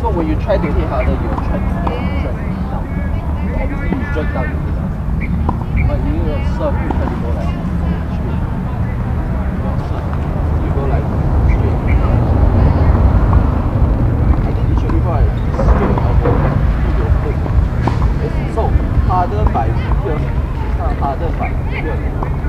So when you try to hit harder, you try to drag down. Obviously, you drag down, you hit down. But you need to serve, you try to go like straight. You go like straight. I did teach you before, right? Straight elbow, go hook. It's so harder by here, it's not harder by here.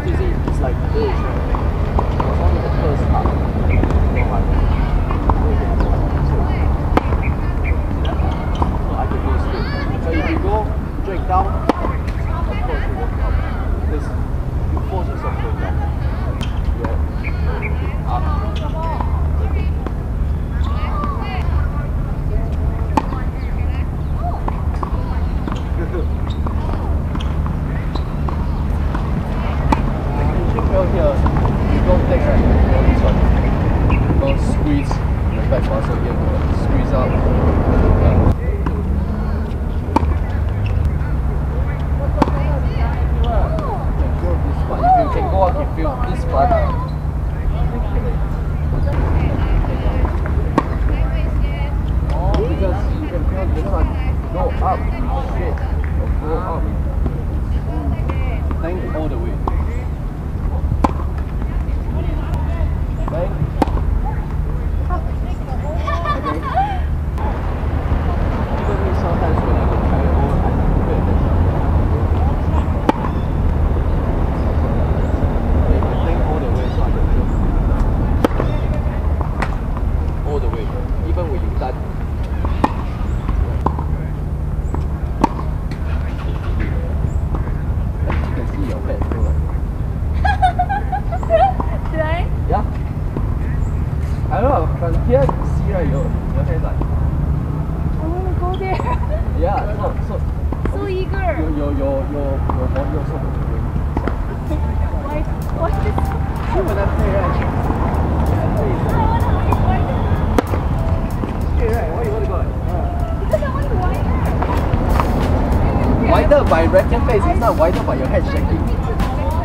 So you see, it's like this? It's only the first part. Go harder. So, so I can go straight. But if you go drag down, of course it won't help. Because you force yourself to go down. Yeah. Up. You should feel here. You go take right, you go this one. You go squeeze the back muscle go squeeze out. You can go out, you feel this part. Because you can feel this one go up straight or go up. Bang all the way. Bang. Okay. Even me sometimes when I go try it all, I have to pay attention. Okay, I think all the way so I can feel. All the way. Even when you done. You can see your head go like Did I? Yeah. I don't know, from here you see right your your head like I want to go there. yeah, so so so your eager. your your your your body also moving. Why? What's this? See when I play right? I play is I want to wind straight right, why you want to go like Because I want to wind Wider by racket face, it's not wider by your head shaking.